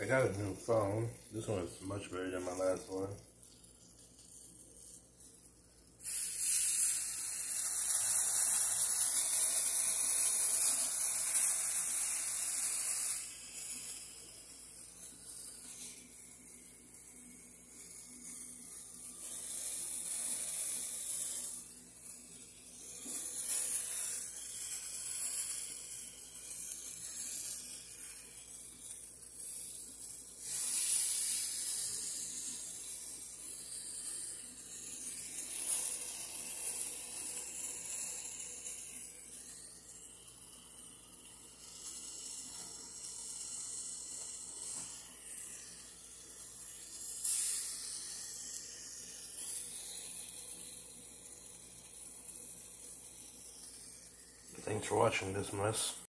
I got a new phone. This one is much better than my last one. Thanks for watching this mess.